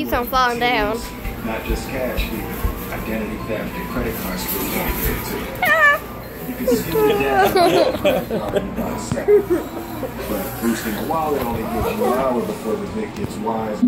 Keeps on falling down. Not just cash, either. Identity theft and credit cards screws too. You can skip the data, but boosting a wallet only gives you an hour before the Vic gets wise.